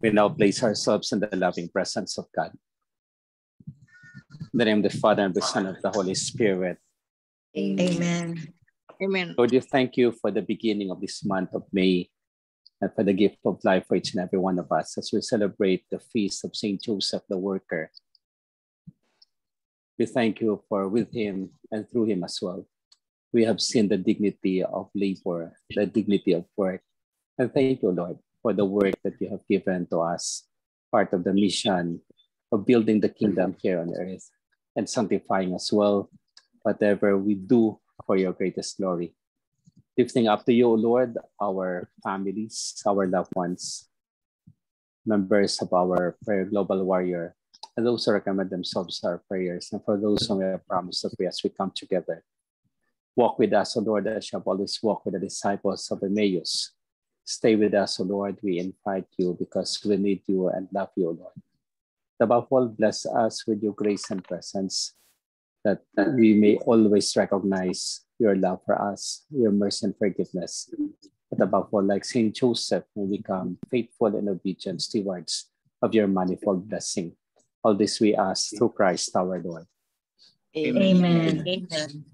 We now place ourselves in the loving presence of God. In the name of the Father and the Son of the Holy Spirit. Amen. Amen. Lord, we thank you for the beginning of this month of May and for the gift of life for each and every one of us as we celebrate the feast of St. Joseph the Worker. We thank you for with him and through him as well. We have seen the dignity of labor, the dignity of work. And thank you, Lord, for the work that you have given to us, part of the mission of building the kingdom here on earth and sanctifying as well whatever we do for your greatest glory. Lifting up to you, Lord, our families, our loved ones, members of our prayer global warrior, and those who recommend themselves our prayers, and for those who have promised that we as we come together. Walk with us, O Lord, as you have always walked with the disciples of Emmaus. Stay with us, O Lord. We invite you because we need you and love you, O Lord. Above all, bless us with your grace and presence, that we may always recognize your love for us, your mercy and forgiveness. But above all, like Saint Joseph, we become faithful and obedient stewards of your manifold blessing. All this we ask through Christ our Lord. Amen. Amen.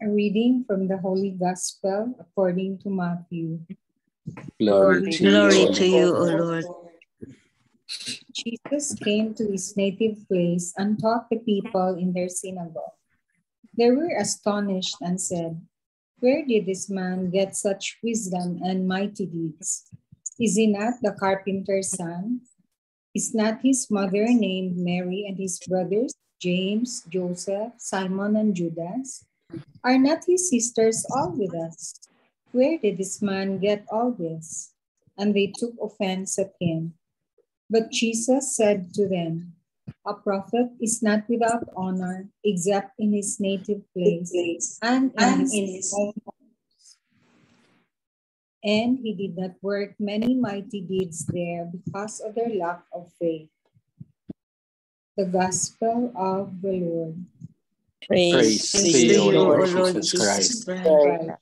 A reading from the Holy Gospel according to Matthew. Glory to Glory you. to you, O Lord. Jesus came to his native place and taught the people in their synagogue. They were astonished and said, Where did this man get such wisdom and mighty deeds? Is he not the carpenter's son? Is not his mother named Mary and his brothers James, Joseph, Simon, and Judas? Are not his sisters all with us? Where did this man get all this? And they took offense at him. But Jesus said to them, A prophet is not without honor except in his native place and in his own house. And he did not work many mighty deeds there because of their lack of faith. The Gospel of the Lord. Praise Praise to you, to you, Lord Lord Jesus Jesus Christ. Christ.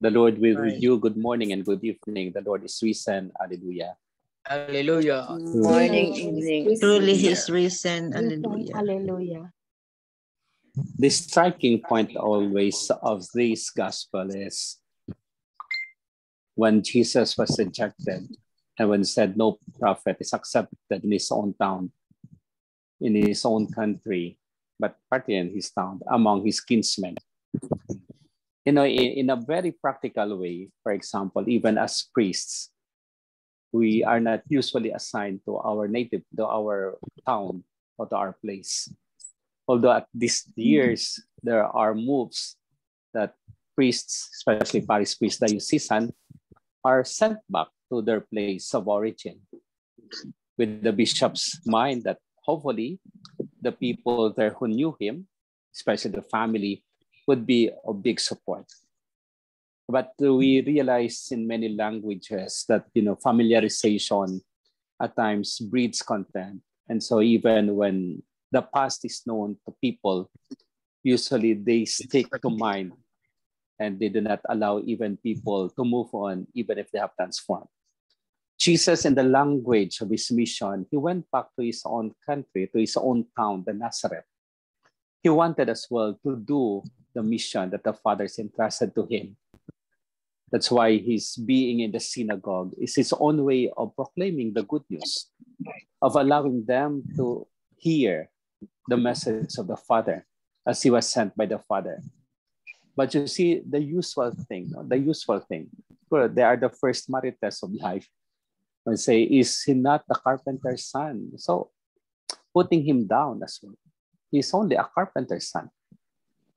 The Lord will Christ. with you. Good morning and good evening. The Lord is risen. Hallelujah. Hallelujah. Morning, evening. Truly he is risen. Hallelujah. Hallelujah. The striking point always of this gospel is when Jesus was rejected and when said no prophet is accepted in his own town, in his own country, but partly in his town, among his kinsmen. You know, in, in a very practical way, for example, even as priests, we are not usually assigned to our native, to our town or to our place. Although at these years, there are moves that priests, especially parish priests, diocesan, are sent back to their place of origin with the bishop's mind that hopefully the people there who knew him, especially the family, would be a big support. But we realize in many languages that you know familiarization at times breeds content, and so even when the past is known to people, usually they stick to mind, and they do not allow even people to move on, even if they have transformed. Jesus, in the language of his mission, he went back to his own country, to his own town, the Nazareth. He wanted as well to do the mission that the fathers entrusted to him. That's why his being in the synagogue is his own way of proclaiming the good news, of allowing them to hear the message of the Father as he was sent by the Father. But you see, the useful thing, the useful thing, well, they are the first marites of life. And say, is he not the carpenter's son? So putting him down as well. He's only a carpenter's son.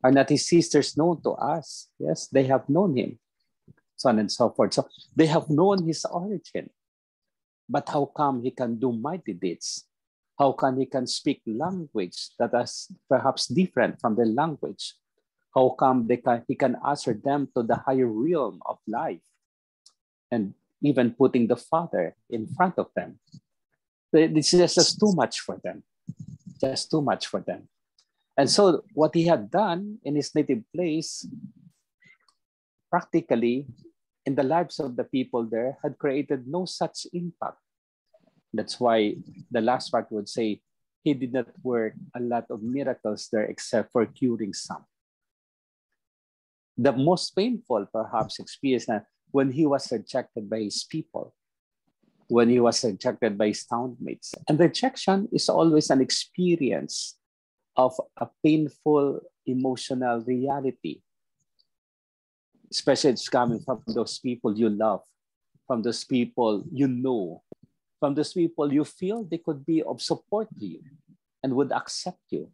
Are not his sisters known to us? Yes, they have known him so on and so forth. So they have known his origin. But how come he can do mighty deeds? How can he can speak language that is perhaps different from their language? How come they can, he can answer them to the higher realm of life? And even putting the Father in front of them. This is just too much for them. Just too much for them. And so what he had done in his native place, practically in the lives of the people there had created no such impact. That's why the last part would say he did not work a lot of miracles there except for curing some. The most painful, perhaps, experience when he was rejected by his people, when he was rejected by his townmates. And rejection is always an experience of a painful emotional reality especially it's coming from those people you love, from those people you know, from those people you feel they could be of support to you and would accept you.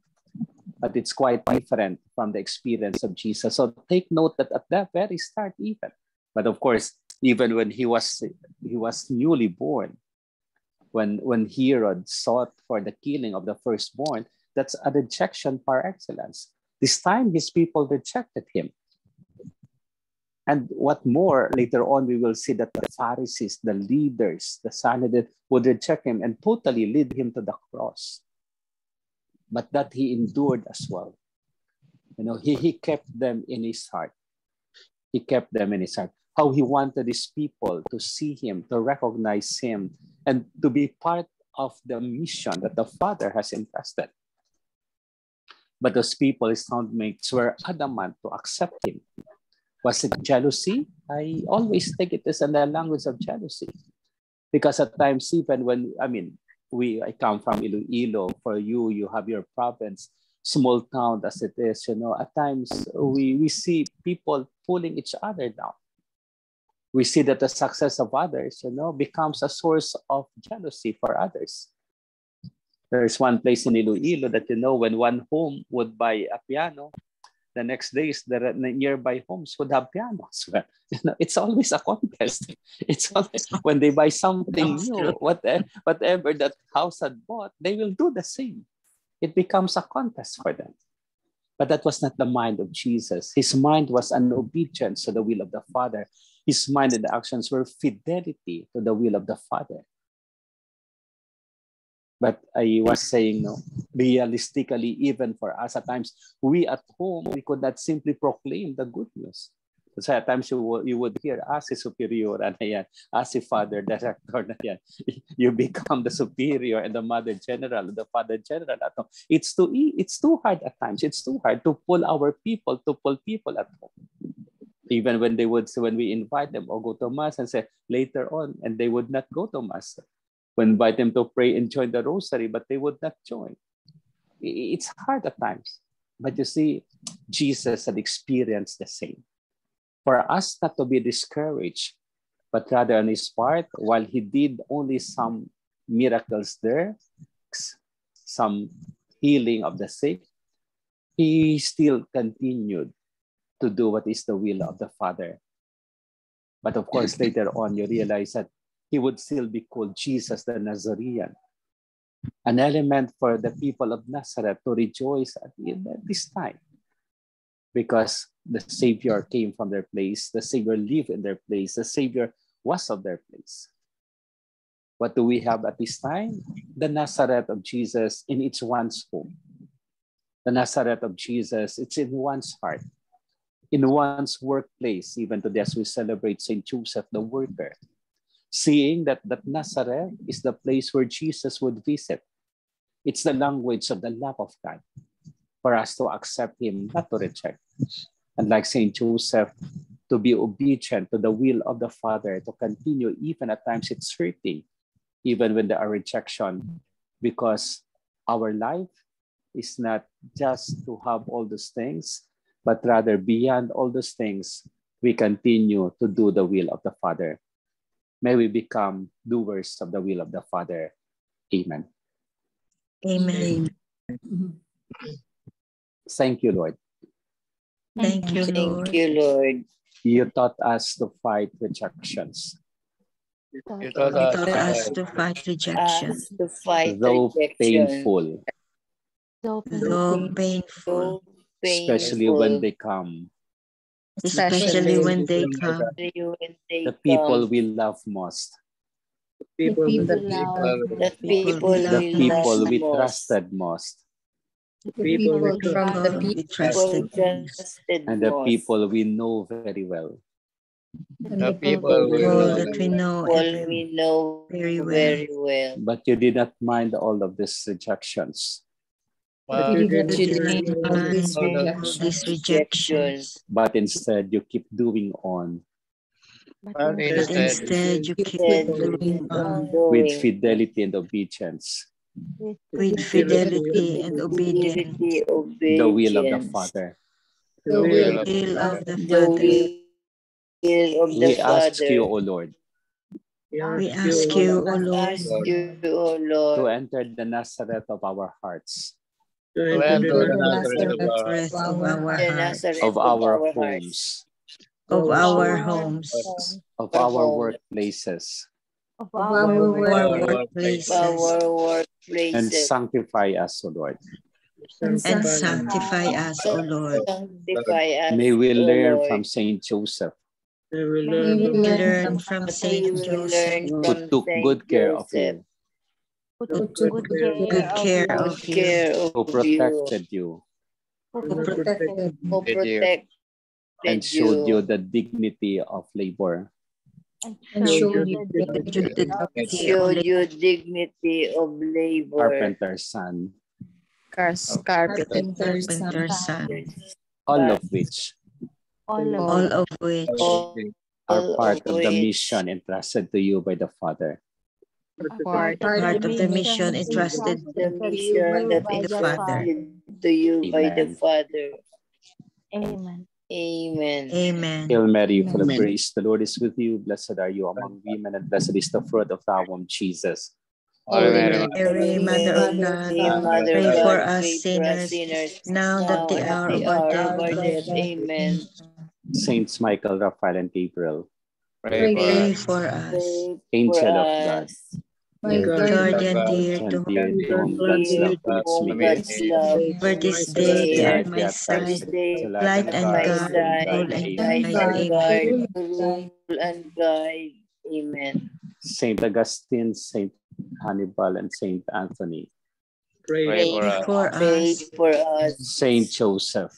But it's quite different from the experience of Jesus. So take note that at that very start, even, but of course, even when he was he was newly born, when when Herod sought for the killing of the firstborn, that's a rejection par excellence. This time, his people rejected him. And what more, later on, we will see that the Pharisees, the leaders, the Sanhedrin would reject him and totally lead him to the cross. But that he endured as well. You know, he, he kept them in his heart. He kept them in his heart. How he wanted his people to see him, to recognize him, and to be part of the mission that the Father has entrusted. But those people, his soundmates, were adamant to accept him was it jealousy? I always take it as a language of jealousy. Because at times, even when, I mean, we I come from Iloilo. For you, you have your province, small town as it is, you know, at times we, we see people pulling each other down. We see that the success of others, you know, becomes a source of jealousy for others. There's one place in Iloilo that, you know, when one home would buy a piano, the next days the nearby homes would have pianos. Well, you know, it's always a contest. It's always when they buy something new, whatever, whatever that house had bought, they will do the same. It becomes a contest for them. But that was not the mind of Jesus. His mind was an obedience to the will of the Father. His mind and actions were fidelity to the will of the Father. But I was saying, no, realistically, even for us, at times, we at home, we could not simply proclaim the good news. So at times you would, you would hear, ah, as a superior, and yan, as ah, a father, director, na you become the superior and the mother general, the father general. At home. It's too, it's too hard at times. It's too hard to pull our people, to pull people at home. Even when they would, so when we invite them or go to mass and say later on, and they would not go to mass we invite them to pray and join the rosary, but they would not join. It's hard at times. But you see, Jesus had experienced the same. For us not to be discouraged, but rather on his part, while he did only some miracles there, some healing of the sick, he still continued to do what is the will of the Father. But of course, later on, you realize that he would still be called Jesus the Nazarene. An element for the people of Nazareth to rejoice at this time because the Savior came from their place, the Savior lived in their place, the Savior was of their place. What do we have at this time? The Nazareth of Jesus in its one's home. The Nazareth of Jesus, it's in one's heart, in one's workplace, even today as we celebrate St. Joseph the worker seeing that, that Nazareth is the place where Jesus would visit. It's the language of the love of God for us to accept Him, not to reject. And like St. Joseph, to be obedient to the will of the Father, to continue, even at times it's hurting, even when there are rejection, because our life is not just to have all those things, but rather beyond all those things, we continue to do the will of the Father. May we become doers of the will of the Father. Amen. Amen. Thank you, Lord. Thank you, Lord. Thank you, Lord. You taught us to fight rejections. You You taught taught us us to fight rejection, us to fight Though rejection. painful, though painful, So especially painful. when they come, especially when they come. Especially when they the people come. we love most, people the people we the love we people we most. trusted most, the people from the People we trusted most. and the people we know very well. And The people All will that we know All we know very well. very well. But you did not mind all of these rejections, But we you did did not not mind mind these rejections. these rejections. but instead you keep doing on. But But instead, instead, you keep Instead, doing on. with fidelity and obedience. With fidelity and obedience. the will of the Father. the will of the The Father. will of the We ask you, O Lord, We ask you, O Lord, ask you, O to enter the Nazareth of our hearts, of our hearts, of our homes, of our homes, of our workplaces, of our workplaces, and sanctify us, O Lord. And sanctify us, O Lord. May we learn from Saint Joseph. May we learn from Saint Joseph. Who took good care of him who who took took good care took of you, care of who you, protected you, who protected who Did you- protected and showed you the dignity of labor. and showed you the dignity did of you dignity of labor. Carpenter's son, carpenter's son, carpenter's son, all of which all of which All are part of the mission entrusted to you by the Father. Part of the mission entrusted the mission that by the Father. to you by the Father. Amen. Amen. Amen. Hail Mary, full of grace, the Lord is with you. Blessed are you among women, and blessed is the fruit of thy womb, Jesus. Holy Mary, Mary, Mother of God, Mother pray for God, us for us sinners, sinners, now that the now hour at of the our hour of our death. death. Amen. Saints Michael, Raphael, and Gabriel, pray for Pray us. for us. Angel for of God, us. My Guardian God, dear to and dear to whom for this day Dear at my side, light and guide, rule and light guide. and Amen. guide, Rule and rule and guide. Amen. Saint Augustine, Saint Hannibal, and Saint Anthony, Pray Pray for us. For Pray us, for us. Saint Joseph,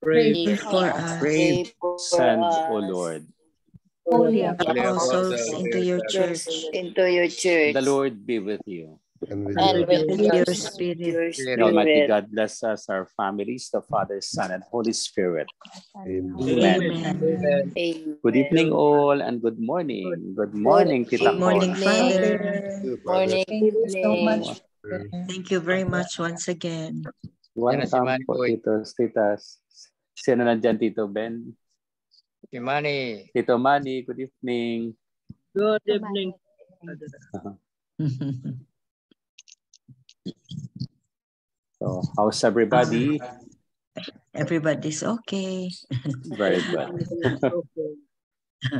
Pray pray for us, Pray for send, us. O Lord, Holy apostles into your Church into your church. the Lord be with you. and with and your with your spirit. your May Almighty spirit. God bless us, our families, the Father, Son, and Holy Spirit. Amen. Amen. Amen. Amen. Good evening, all, and good morning. Good morning, Tita Good morning. Father. Morning, Thank you so much. Thank you very much once again. Welcome po, Titos, Titas. Sino nandyan, Tito Ben? Si Manny. Tito Manny, good evening. Good evening. So, how's everybody? Everybody's okay. Very good.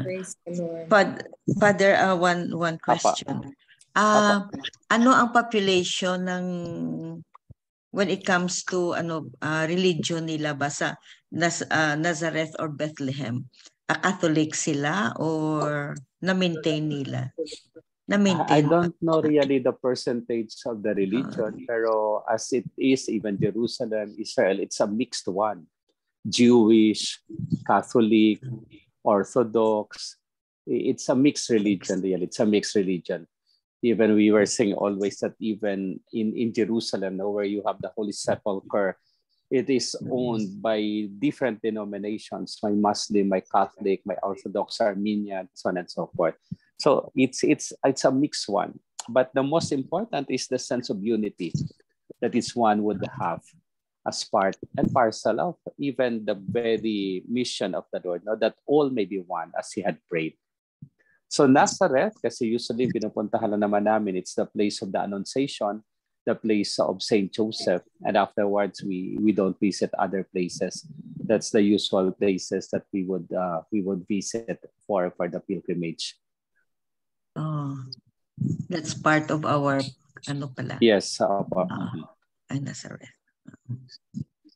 Praise the Lord. But Father, uh, one one question. Ah, ano ang population ng when it comes to ano ah, religion nila ba sa Naz, ah, Nazareth or Bethlehem? A Catholic sila or na-maintain nila? I Na-maintain ba? don't know really the percentage of the religion, pero as it is, even Jerusalem, Israel, it's a mixed one. Jewish, Catholic, Orthodox. I- It's a mixed religion, really. It's a mixed religion. Even we were saying always that even in, in Jerusalem, where you have the Holy Sepulchre, it is owned by different denominations, my Muslim, my Catholic, my Orthodox, Armenian, so on and so forth. So it's it's it's a mixed one. But the most important is the sense of unity that each one would have as part and parcel of even the very mission of the Lord, that all may be one as he had prayed. So Nazareth, kasi usually pinupuntahan na naman namin, it's the place of the Annunciation, the place of Saint Joseph, and afterwards we we don't visit other places. That's the usual places that we would uh, we would visit for for the pilgrimage. Oh, that's part of our ano pala? Yes, uh, Ah. Ay, Nazareth.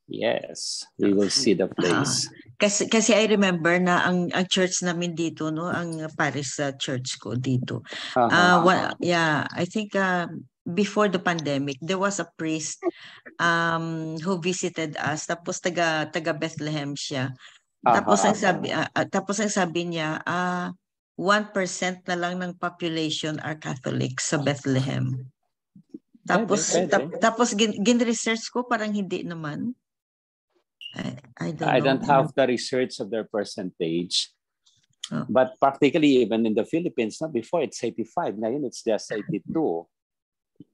yes, we will see the place. Kasi kasi I remember na ang ang church namin dito no, ang Paris sa church ko dito. Uh-huh. Uh wa- yeah, I think uh, before the pandemic there was a priest um who visited us tapos taga taga Bethlehem siya. Tapos Aha, ang sabi ah, ah, tapos ang sabi niya, ah 1% na lang ng population are Catholic sa Bethlehem. Tapos pwede. tap- tapos gin, gin-research ko parang hindi naman. I, I don't I know. don't have the research of their percentage. Oh. But practically even in the Philippines, no, before it's 85, ngayon it's just 82.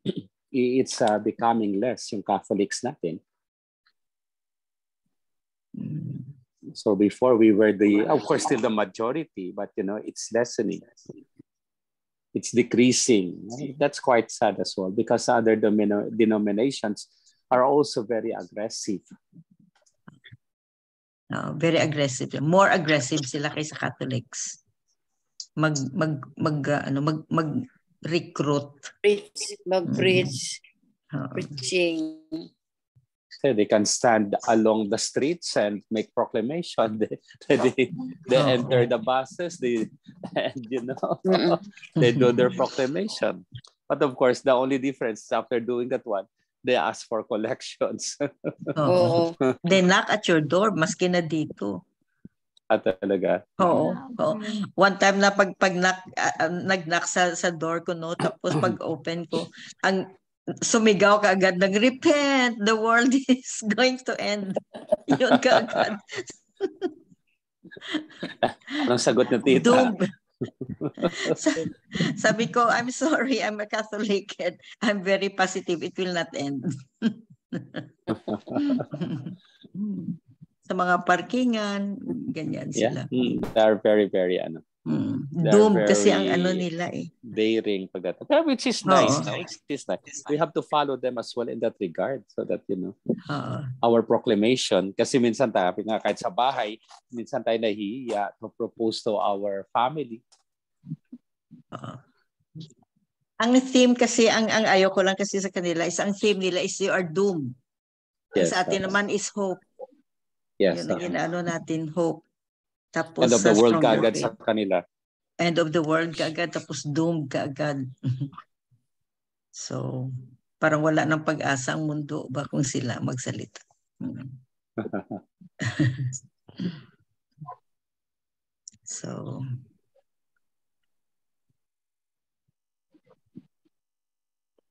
I- it's uh, becoming less yung Catholics natin. Mm. So before we were the, of course, still the majority, but you know, it's lessening. It's decreasing. That's quite sad as well because other domino- denominations are also very aggressive. Oh, very aggressive. More aggressive sila kaysa Catholics. Mag mag mag ah, ano mag mag recruit. Preach, mag-preach, Oo. preaching. So they can stand along the streets and make proclamation. They, they, they Oo. enter the buses, they, and you know, they do their proclamation. But of course, the only difference after doing that one, they ask for collections. Oo. They knock at your door maski na dito. At talaga. Oo. oo. One time na pag pag knock, ah, ah, nag-knock sa sa door ko no tapos pag open ko ang sumigaw ka agad ng repent the world is going to end yun ka agad Anong sagot ng tita? doom sabi ko I'm sorry I'm a Catholic and I'm very positive it will not end. Sa mga parkingan ganyan Yeah. sila Mm, they are very, very ano, Mm. Doom kasi ang ano nila eh. daring pagdating. Pero which is nice. No? Which is nice. We have to follow them as well in that regard so that, you know, Oo. our proclamation. Kasi minsan tayo, nga kahit sa bahay, minsan tayo nahihiya to propose to our family. Oo. Ang theme kasi, ang, ang ayaw ko lang kasi sa kanila is ang theme nila is you are doomed. Yes, sa atin uh, naman is hope. yes. Yun ang uh, inaano natin, hope. Tapos end of the world kaagad sa kanila. End of the world kaagad, tapos doomed kaagad. so, parang wala ng pag-asa ang mundo ba kung sila magsalita. So,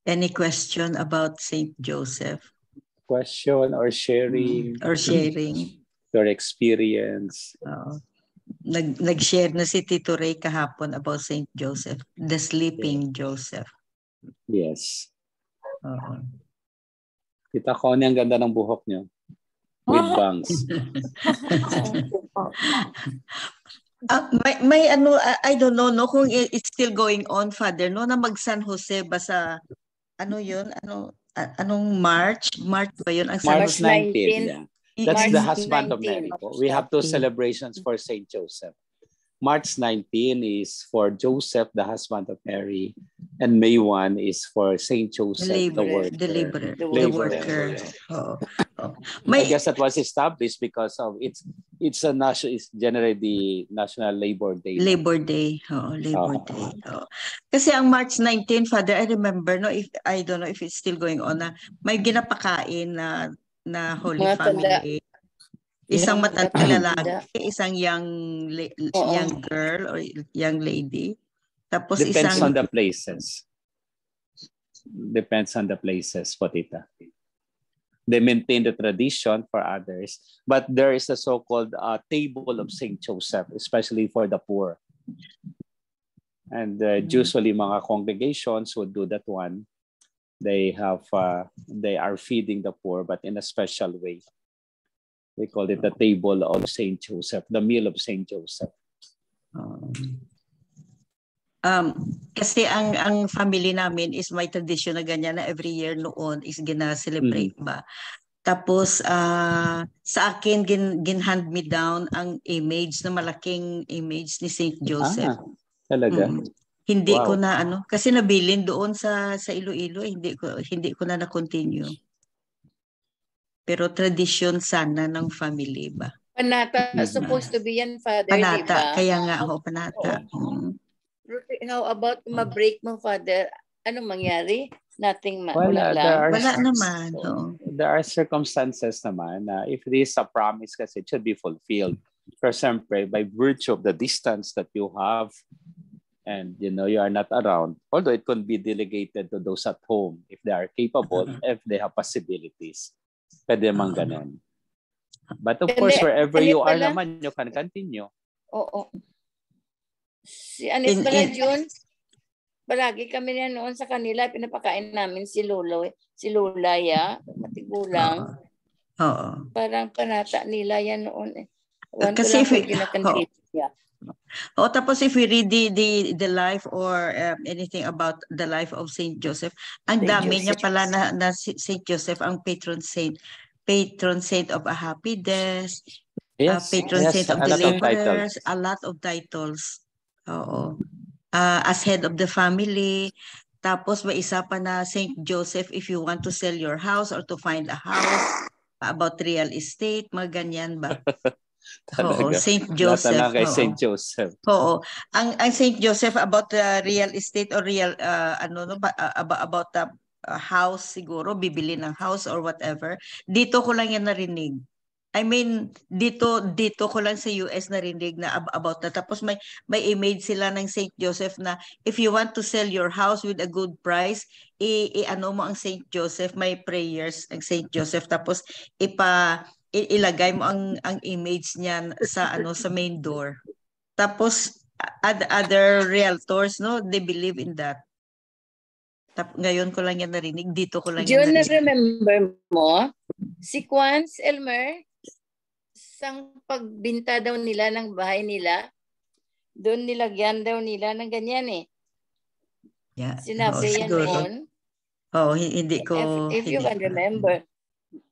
any question about Saint Joseph Question or sharing or sharing? your experience. Oo. Nag, nag-share na si Tito Ray kahapon about Saint Joseph, the sleeping Joseph. Yes. Oo. Kita ko ang ganda ng buhok niyo. With bangs. Ah, may, may ano, I, don't know, no, kung it's still going on, Father, no, na mag San Jose ba sa, ano yun, ano, anong March? March ba yun? Ang San March Jose? 19. 19. Yeah. That's March the husband of 19. Mary. po. We have two 19. celebrations for Saint Joseph. March 19 is for Joseph, the husband of Mary, and May 1 is for Saint The Joseph, the laborer, worker. the laborer, The the worker. Oo. Oo. I guess that was established because of it's it's a national it's generally the National Labor Day. Labor Day. Oo, Labor Oo. Day. Oo. Kasi ang March 19, Father, I remember, no, if I don't know if it's still going on, na may ginapakain na na Holy Mga tanda. Family. Isang Mga matanda tanda. lalaki, isang young Oo. young girl or young lady. Tapos Depends isang on the places. Depends on the places, Potita. They maintain the tradition for others, but there is a so-called uh, table of Saint Joseph, especially for the poor. And uh, Mhm. usually, mga congregations would do that one. They have, uh, they are feeding the poor, but in a special way. We call it the table of Saint Joseph, the meal of Saint Joseph. Um, um, kasi ang ang family namin is may tradition na ganyan na every year noon is gina-celebrate ba. Tapos ah, sa akin gin, gin-hand me down ang image na malaking image ni Saint Joseph. Ah, talaga. Mm. Hindi ko Wow. na ano kasi nabilin doon sa sa Iloilo eh, hindi ko hindi ko na na-continue. Pero tradition sana ng family ba. Panata, Mhm. supposed to be yan, Father, Panata, ba? kaya nga ho panata. Mm. How about ma-break mo, Father? Anong mangyari? Nothing ma- Wala, wala there lang. are Wala naman. oo. there are circumstances naman na if it is a promise kasi it should be fulfilled. Pero siyempre, by virtue of the distance that you have, and you know you are not around, although it can be delegated to those at home if they are capable, if they have possibilities. Pwede Uh-huh. ganun. But of Hindi, course, wherever you are pala. naman, you can continue. Oo. Si Anis pala in- Jun, palagi kami na noon sa kanila, pinapakain namin si Lolo, si Lulaya, matigulang. Oo. Parang panata nila yan noon eh. Kasi if we- ginakantita niya. O tapos if we read the the, the life or um, anything about the life of Saint Joseph, ang Saint dami niya Joseph. pala na, na Saint Joseph ang patron saint. Patron saint of a happy death, uh, patron yes, saint of titles. deliverers, a lot of titles. Oo. Uh, as head of the family. Tapos may isa pa na Saint Joseph if you want to sell your house or to find a house about real estate, mga ganyan ba? Oo, Talaga. Saint Lahat Joseph. na lang kay oo. Saint Joseph. Oo. Ang ang St. Joseph about the real estate or real uh, ano no uh, about about the uh, house siguro bibili ng house or whatever. Dito ko lang yan narinig. I mean, dito dito ko lang sa US narinig na ab- about na. Tapos may may image sila ng St. Joseph na if you want to sell your house with a good price, i, i ano mo ang St. Joseph, may prayers ang St. Joseph tapos ipa ilagay mo ang ang image niyan sa ano sa main door. Tapos ad, other realtors no, they believe in that. Tap, ngayon ko lang yan narinig, dito ko lang yan Jun, narinig. na-remember mo, si Quans Elmer, sang pagbinta daw nila ng bahay nila, doon nilagyan daw nila ng ganyan eh. Yeah. Sinabi oo, yan noon. Oo, hi- hindi ko If, if you can remember,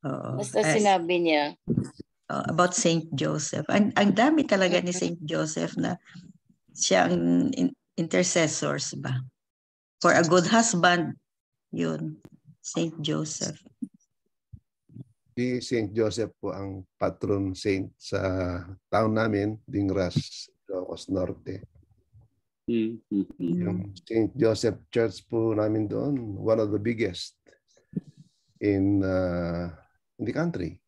Oo. basta Ay, sinabi niya. oh, about Saint Joseph. Ang ang dami talaga ni Saint Joseph na siya ang in- intercessors ba? For a good husband, yun. Saint Joseph. Si St. Joseph po ang patron saint sa town namin, Dingras, Ilocos Norte. Mm, mm, mm. Yung St. Joseph Church po namin doon, one of the biggest in uh, in the country.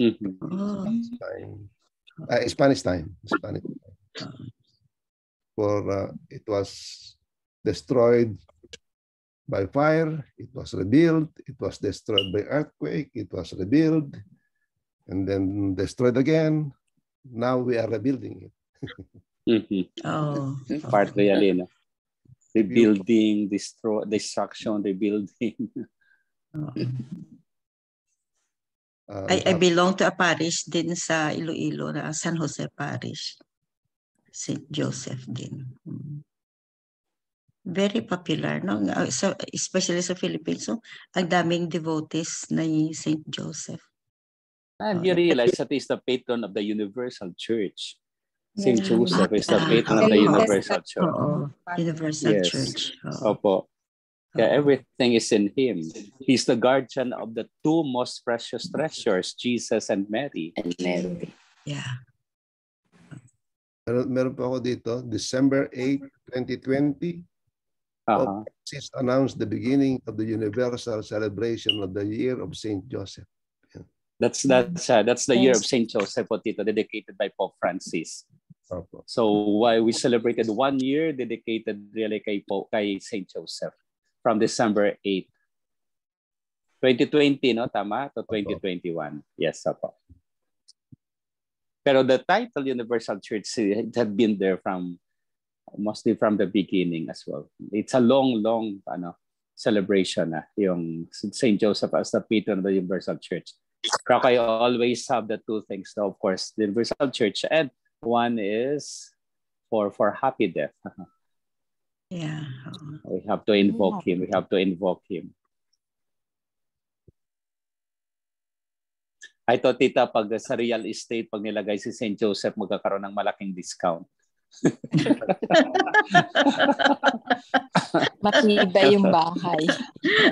Mhm. Oh. Time. Uh, Spanish time. Spanish time. For uh, it was destroyed by fire, it was rebuilt, it was destroyed by earthquake, it was rebuilt, and then destroyed again. Now we are rebuilding it. Mhm. Oh. Part really, no? Rebuilding, destro- destruction, rebuilding. oh. Uh, I, I belong to a parish din sa Iloilo na San Jose Parish. St. Joseph din. Mm. Very popular, no? So, especially sa Philippines, so, ang daming devotees na St. Joseph. And you realize that he's the patron of the Universal Church. Saint Yeah. Joseph is the Ah, patron of the. Universal Church. Oo, Universal Yes. Church. Oo. Opo. Yeah, everything is in him. He's the guardian of the two most precious treasures, Jesus and Mary. And Mary. Yeah. meron, meron po ako dito, December 8, 2020, Uh-huh. Francis announced the beginning of the universal celebration of the year of Saint Joseph. That's that's uh, that's the year of Saint Joseph Potito, dedicated by Pope Francis. Opo. So why we celebrated one year dedicated really kay Pope, kay Saint Joseph from December 8. 2020, no? Tama? To 2021. Yes, opo. Pero the title Universal Church it had been there from mostly from the beginning as well. It's a long, long ano, celebration na yung St. Joseph as the patron of the Universal Church. Pero kayo always have the two things, no? of course, the Universal Church and one is for for happy death. Yeah. oo. We have to invoke him. We have to invoke him. I thought, tita, pag sa real estate, pag nilagay si St. Joseph, magkakaroon ng malaking discount. Matibay yung bahay.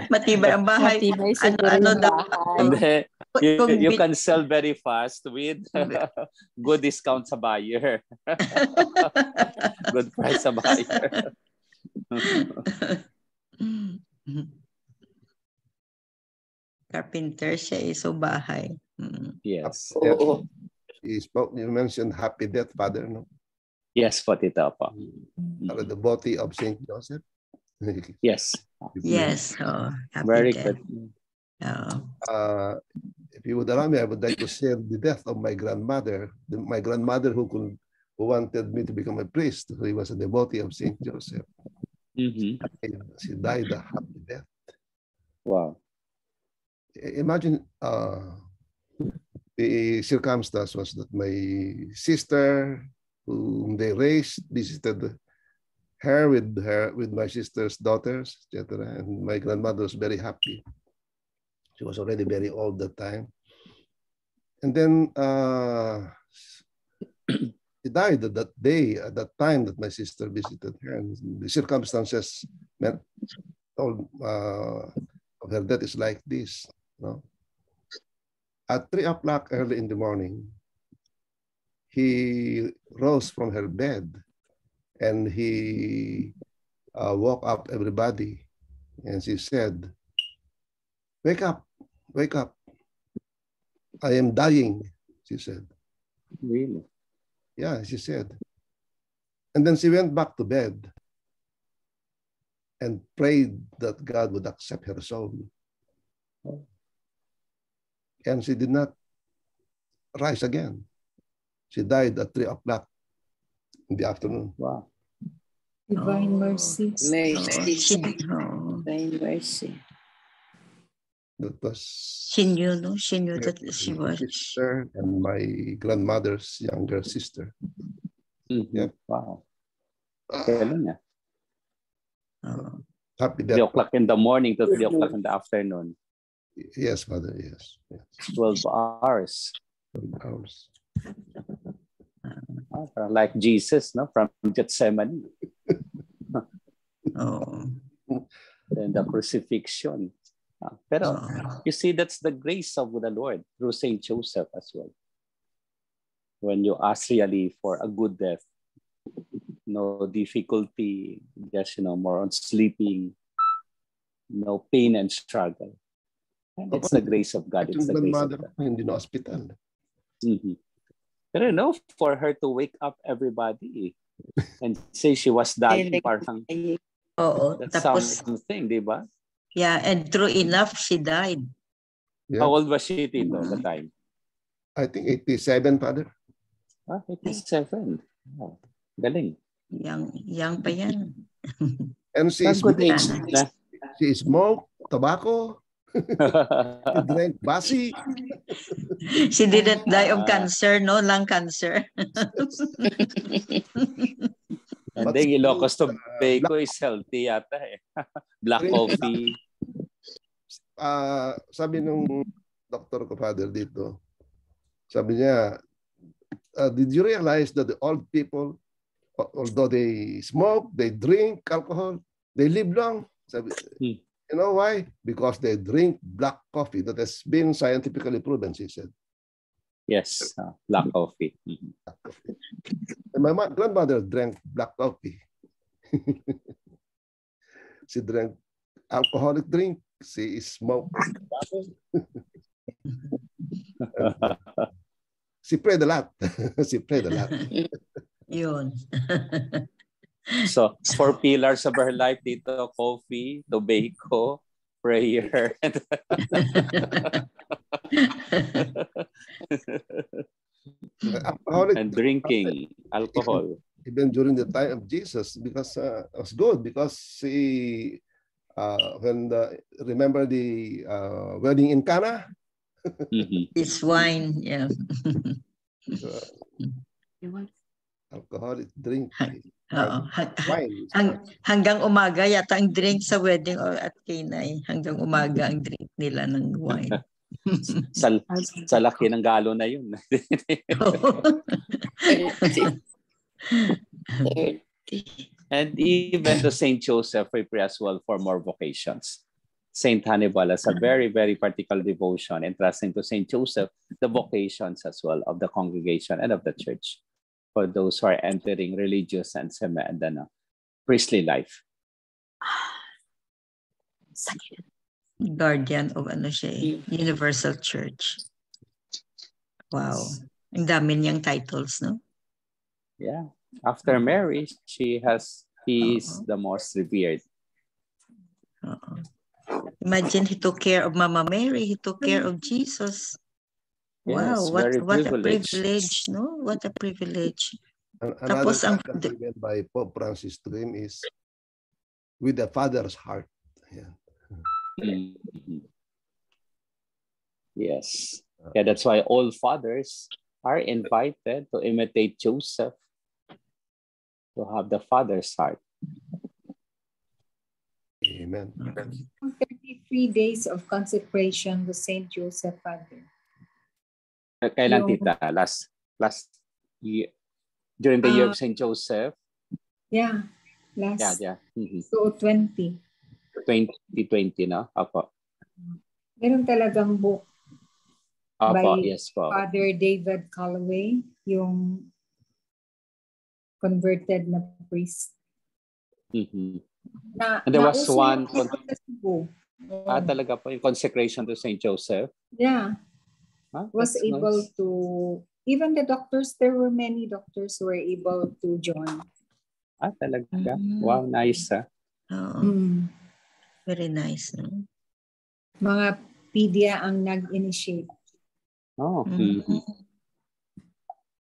Matibay ang bahay. Matibay Ano, siguro ano yung daw? bahay. Hindi. You, you can sell very fast with good discount sa buyer. good price sa buyer. Carpenter siya eh, so bahay. Mm. yes. Oo. You spoke, you mentioned happy death, Father, no? Yes po, Tito po. Para the body of Saint Joseph. Yes. Yes. Oh, happy Very death. good. Oo. uh, if you would allow me, I would like to share the death of my grandmother. The- my grandmother who could, who wanted me to become a priest. So he was a devotee of Saint Joseph. Mhm. She died a happy death. Wow. Imagine uh, the circumstance was that my sister, whom they raised, visited her with her with my sister's daughters, etc. And my grandmother was very happy. She was already very old that time. And then uh, she died at that day, at that time that my sister visited her. And the circumstances meant told uh, of her death is like this. No? At three o'clock early in the morning, he rose from her bed and he uh, woke up everybody. And she said, Wake up, wake up. I am dying, she said. Really? Yeah, she said. And then she went back to bed and prayed that God would accept her soul. And she did not rise again. She died at three o'clock in the afternoon. Wow. Divine Oh, mercy. Mercy. She, oh, Divine mercy. That was she knew, no? She knew that she was. sister and my grandmother's younger sister. Mhm. Yeah. Wow. Galing ah. Oh. Happy 3 o'clock in the morning to 3 o'clock in the afternoon. Yes, mother, yes. yes. 12 hours. Twelve Hours. Ah, like Jesus, no? From Gethsemane. Oh. And the crucifixion. Ah, pero oh. you see, that's the grace of the Lord through Saint Joseph as well. When you ask really for a good death, no difficulty, just you know, more on sleeping, no pain and struggle. And it's the grace of God. It's the grace of grandmother God. ko hindi na hospital. Mhm. Pero no, for her to wake up everybody and say she was dying, Like- parang Oo. that's Tapos, something, di ba? Yeah, and true enough, she died. Yeah. How old was she, Tito, at the time? I think 87, Father. Ah, 87. Wow. Galing. Young, young pa yan. And she is good age na. she smoked tobacco, she drank basi. She didn't die of Ah. cancer, no? Lung cancer. And But then still, Ilocos Tobacco is healthy yata eh. Black coffee. Ah, sabi nung doktor ko, Father, dito, sabi niya, uh, did you realize that the old people, al- although they smoke, they drink alcohol, they live long? Sabi, Hmm. You know why? Because they drink black coffee that has been scientifically proven, she said. Yes, ah, black coffee. Mhm. Black coffee. My ma- grandmother drank black coffee. she drank alcoholic drink. She smoked. She prayed a lot. she prayed a lot. Yun. so, four pillars of her life dito, coffee, tobacco, prayer. Alcoholic and drinking alcohol. even during the time of Jesus because uh, it was good because she uh, when the remember the uh, wedding in Cana Mhm. It's wine, yeah. uh, alcoholic drink Oo. Hang- hanggang umaga yata ang drink sa wedding o at kinay. Hanggang umaga ang drink nila ng wine. Sa, sa laki ng galo na yun. And even to Saint Joseph, we pray as well for more vocations. Saint Hannibal has a very, very particular devotion, entrusting to Saint Joseph the vocations as well of the congregation and of the church for those who are entering religious and semi and then uh, priestly life. Guardian of ano siya eh, Universal Church. Wow. Ang dami niyang titles, no? Yeah. After Mary, she has he is Oo. the most revered. Oo. Imagine he took care of Mama Mary, he took care of Jesus. Wow, Yes, what very what a privilege, no? What a privilege. An- Tapos Another ang- given by Pope Francis to him is with the father's heart. Yeah. Mhm. Yes. Yeah, that's why all fathers are invited to imitate Joseph to have the father's heart. Amen. 33 days of consecration to Saint Joseph Father. Kailan Yung- tita? Last last year during the year of Ah. Saint Joseph? Yeah, last Yeah, yeah. Mhm. so 20. 2020, no? Apo. Meron talagang book, Apo, By yes po. Father David Calloway, yung converted na priest. Mhm. Na, And there was one. Oo. Ah, talaga po yung consecration to Saint Joseph. Yeah, Ah, was that's able nice. to, even the doctors, there were many doctors who were able to join. Ah, talaga. Mm. Wow, nice ah. Oo, Mm. very nice. No? Mga pedia ang nag-initiate. Oh, Mhm. mhm.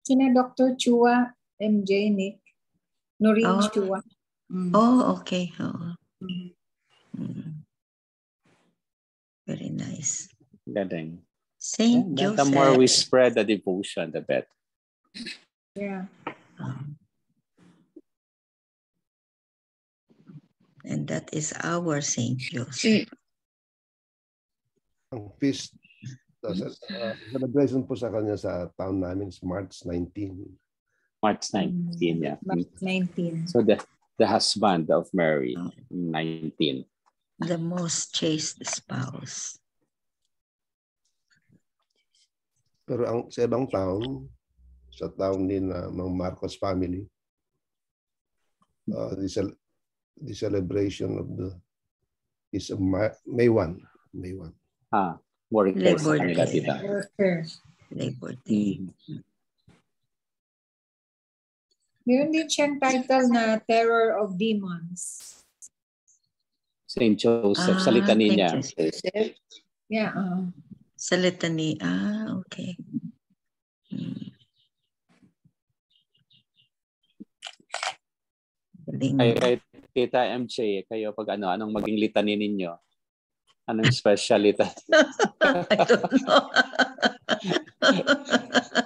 Sina Dr. Chua, MJ, Nick, Noreen Oh. Chua. Mm. Oh, okay. Oo. Mm. Mm. Very nice. Galing. Saint Yeah, Joseph. the more we spread the devotion, the better. Yeah. Um, and that is our Saint Joseph. Ang feast, uh, uh, celebration po sa kanya sa town namin is March 19. March 19, yeah. March 19. So the the husband of Mary, Oh. 19. The most chaste spouse. Pero ang sa ibang town, sa town din na ng Marcos family, uh, the, cel- the celebration of the is a Ma- May 1. May 1. Ah, workers Labor kanila, Day. tita. Worker. Labor Day. Meron din siyang title na Terror of Demons. Saint Joseph, Ah, sa litany Saint niya. Joseph. Yeah, uh, Sa litany. Ah, okay. Hmm. Galing. Kay Tita MJ, kayo pag ano, anong maging litany ninyo? Anong special litany? I don't know.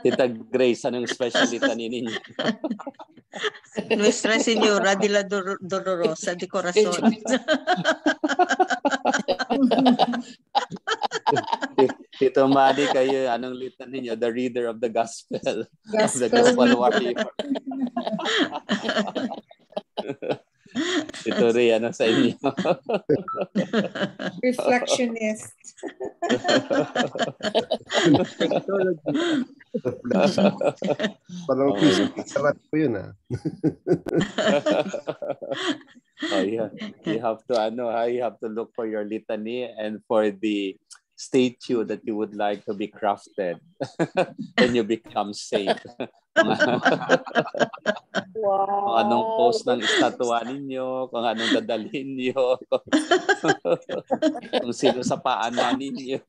Tita Grace, anong special litany ninyo? Nuestra Señora de la Dolorosa de Corazon. Tito Manny, kayo, anong litany ninyo? The reader of the gospel. of the Gospel gospel warrior. Ito rin, ano sa inyo? reflectionist. Parang feast, sarap po yun ah. oh, yeah. You have to, ano, ha, you have to look for your litany and for the statue that you would like to be crafted when you become saved. Wow. kung anong post ng estatwa ninyo, kung anong dadalhin niyo, kung sino sa paanan ninyo.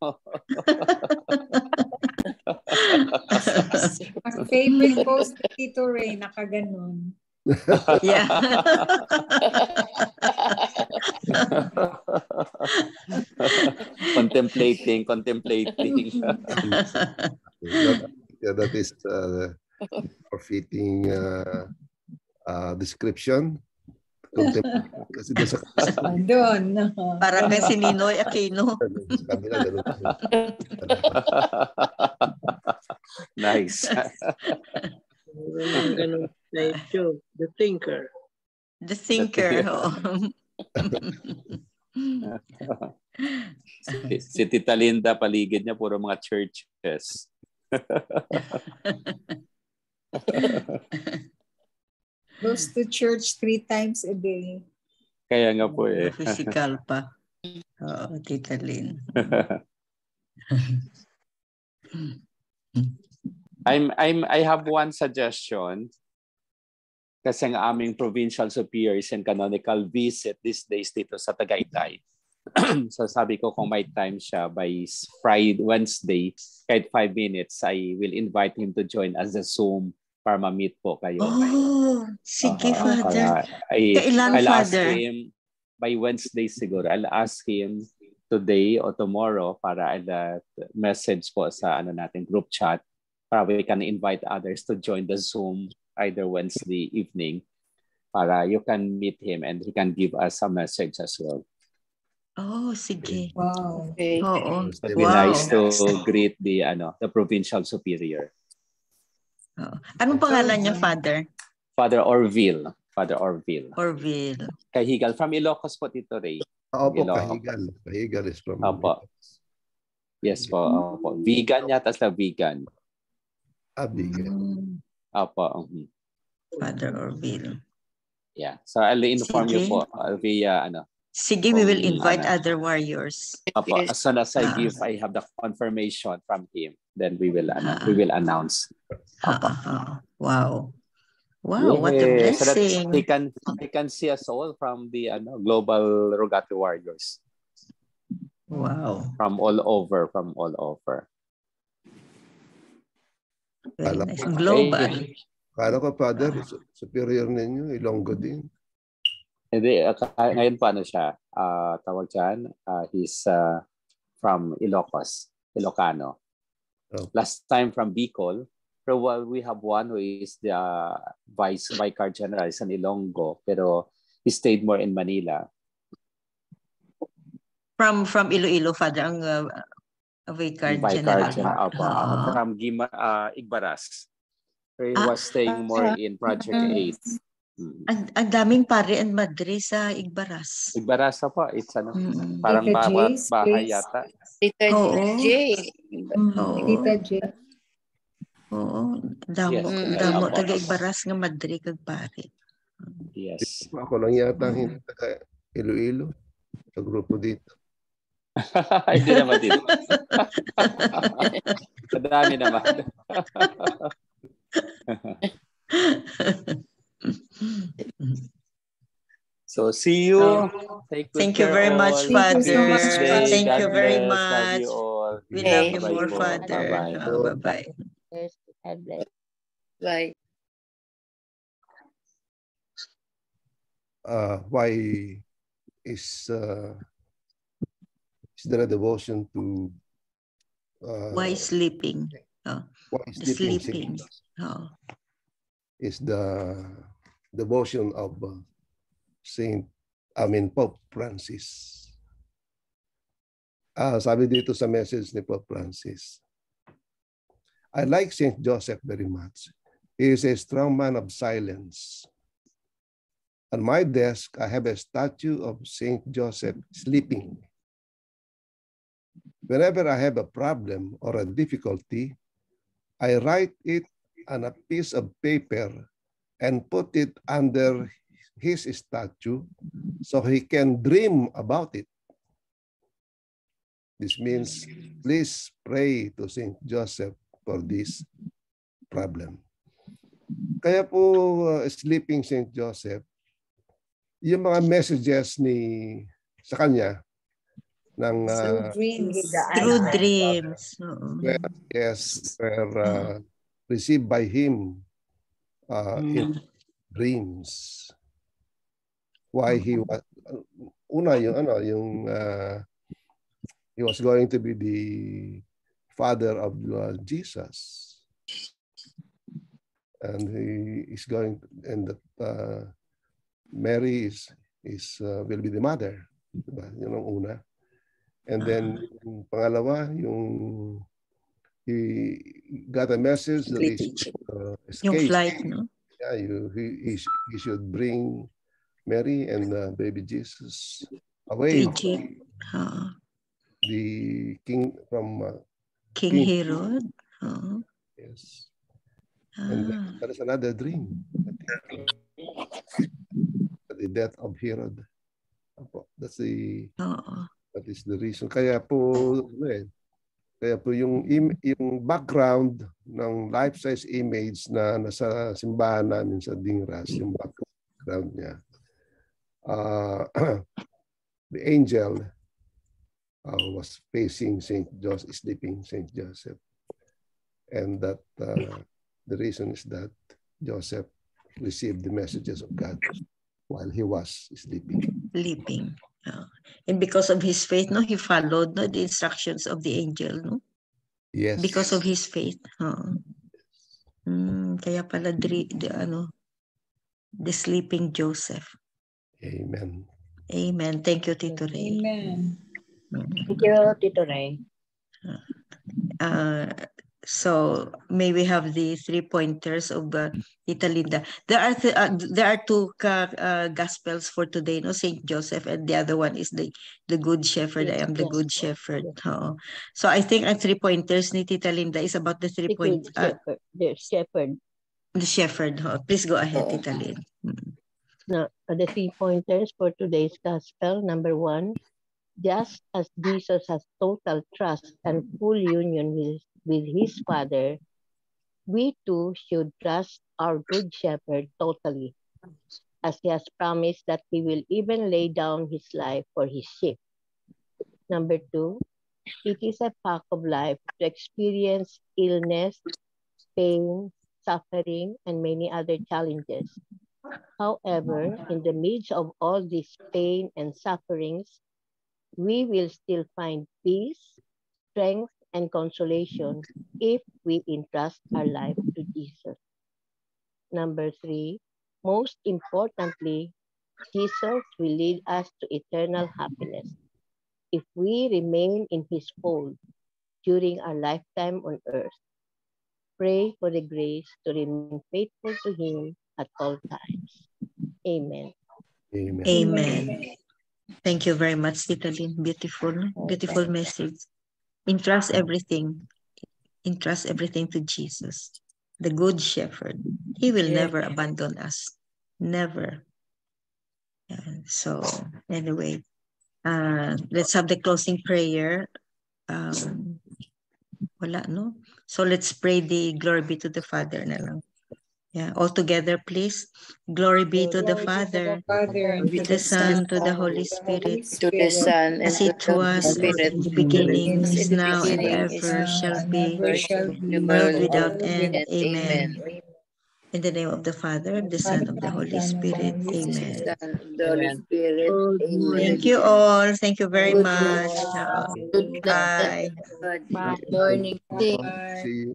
Ang favorite post ni Tito Ray, nakaganon. yeah. contemplating, contemplating. That, yeah, that is uh, a fitting uh, uh, description. Contem- Kasi doon sa, Doon. no. Para kay si Ninoy Aquino. sa kanila, ganun. nice. Ganun, ganun statue. The thinker. The thinker. oh. si, si Tita Linda, paligid niya, puro mga churches. Goes to church three times a day. Kaya nga po eh. Physical pa. Oo, Tita Lynn. I'm I'm I have one suggestion. Kasi ang aming provincial superiors and canonical visit these days dito sa Tagaytay. so sabi ko kung may time siya by Friday, Wednesday, kahit five minutes, I will invite him to join as a Zoom para ma-meet po kayo. Oh, sige, Uh, Father. para I, Kailan, I'll ask Father? him by Wednesday siguro. I'll ask him today or tomorrow para I'll uh, message po sa ano natin group chat para we can invite others to join the Zoom either Wednesday evening para you can meet him and he can give us a message as well. Oh, sige. Wow. Okay. Oo. It'd be Wow. nice to greet the ano the provincial superior, Oo. Anong pangalan niya, Father? Father Orville. Father Orville. Orville. Kahigal from Ilocos po Tito Ray. Opo, Ilocos. Kahigal. Kahigal is from... Opo. Yes po. Opo. Vegan yata sila vegan. Abigail. Mm, Opo. mhm. Father Orville. Yeah. So I'll inform you Sige. po uh, via ano. Sige, we will invite ano. other warriors. Yes. As soon as I Ah. give, I have the confirmation from him. Then we will Ah. we will announce. Ah, ah, ah. Wow. Wow, what a Yeah, So that blessing. he can he can see us all from the ano, global Rogati warriors Wow. from all over, from all over. Very nice. Global. Kala ko, Father, su- superior ninyo, Ilonggo din. Hindi, uh, ngayon pa ano siya, ah, tawag dyan, ah, he's ah, from Ilocos, Ilocano. Oh. Last time from Bicol, pero well, we have one who is the uh, Vice Vicar General sa Ilonggo, pero he stayed more in Manila. From from Iloilo, Father, ang uh, Vicar Vicar General. General, opo, Ah. from Gima, ah, Igbaras. So he Ah. was staying more in Project 8. Mm. Ang, ang daming pare and madre sa Igbaras. Igbaras po, it's ano, Mm. parang Tita bawat Jace, bahay please. yata. Tita Oo. J. Oo. Tita J. Oo. Damo, Yes, Mm. damo opo. taga Igbaras nga madre kag pare. Yes. Ako lang yata Mm. hindi taga Iloilo sa grupo dito. Hindi naman din. Madami naman. so see you. Take Thank you care very much, all. Thank you so Father. much, Father. Thank God you very bless. Love much. you all. We Okay. love you Bye-bye more, po. Father. Bye-bye. Ah, bye-bye. God bless. Bye. Uh, why is uh, is there a devotion to uh, Why sleeping? why sleeping sleeping. Oh. is the devotion of uh, Saint, I mean Pope Francis. Ah, sabi dito sa message ni Pope Francis, I like Saint Joseph very much. He is a strong man of silence. On my desk, I have a statue of Saint Joseph sleeping. Whenever I have a problem or a difficulty, I write it on a piece of paper and put it under his statue so he can dream about it. This means please pray to Saint Joseph for this problem. Kaya po uh, sleeping Saint Joseph, yung mga messages ni sa kanya ng Through uh, dreams. Through dreams. Oo. yes were uh, received by him uh, in dreams. Why he was una yung ano yung uh, he was going to be the father of uh, Jesus. And he is going and that uh, Mary is is uh, will be the mother. Diba? Yun ang una. And then yung pangalawa yung he got a message that he should uh, Yung escape. flight, no? Yeah, you, he, he, he should bring Mary and uh, baby Jesus away Egypt. Oo. the king from uh, King King. Herod. Oo. yes. And then, Ah. that is another dream. The death of Herod. That's the Oo. that is the reason. Kaya po ano eh, Kaya po yung, yung background ng life-size image na nasa simbahan namin sa Dingras, yung background niya, uh, the angel uh, was facing St. Joseph, sleeping St. Joseph. And that uh, the reason is that Joseph received the messages of God while he was sleeping. Sleeping. Oh. And because of his faith, no, he followed no, the instructions of the angel, no? Yes. Because of his faith. Oh. Mm, kaya pala the, the, ano, the sleeping Joseph. Amen. Amen. Thank you, Tito Ray. Amen. Thank you, Tito Ray. Uh, so may we have the three pointers of uh, Tita Linda. There are th- uh, there are two uh, gospels for today, no Saint Joseph, and the other one is the the Good Shepherd. I am the Good Shepherd. Oo. So I think ang three pointers ni Tita Linda is about the three The point uh. The shepherd. the Shepherd. ho. Please go ahead, Oo. Tita Lynn. Mm. Now, uh, the three pointers for today's gospel. Number one, just as Jesus has total trust and full union with, with his Father, we too should trust our good shepherd totally, as he has promised that he will even lay down his life for his sheep. Number two, it is a fact of life to experience illness, pain, suffering, and many other challenges. However, in the midst of all this pain and sufferings, we will still find peace, strength, and consolation if we entrust our life to Jesus. Number three, most importantly, Jesus will lead us to eternal happiness if we remain in his fold during our lifetime on earth. Pray for the grace to remain faithful to him at all times. Amen. Amen. Amen. Thank you very much, Tita Lynn. Beautiful, beautiful message. Entrust everything. Entrust everything to Jesus, the Good Shepherd. He will Yeah. never abandon us. Never. So anyway, uh, let's have the closing prayer. Um, wala, no? So let's pray the glory be to the Father na lang. Yeah, all together, please. Glory be to the Father, Father, and to the Son, to the Holy Spirit, To the Son as it was in the beginning, is now, and ever shall be, ever shall be, world without end. Amen. Amen. In the name of the Father, of the Son, of the Holy Spirit. Amen. Son of the Holy Spirit. Oh, Good Amen. Thank you all. Thank you very much. night. Bye. Good morning. See you.